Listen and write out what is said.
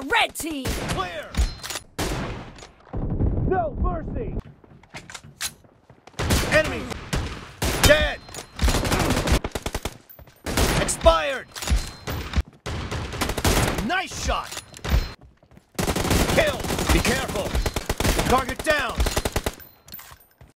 the red team! Clear! No mercy! Enemy! Dead! Expired! Nice shot! Kill! Be careful! Target down!